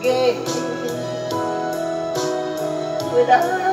plays the Without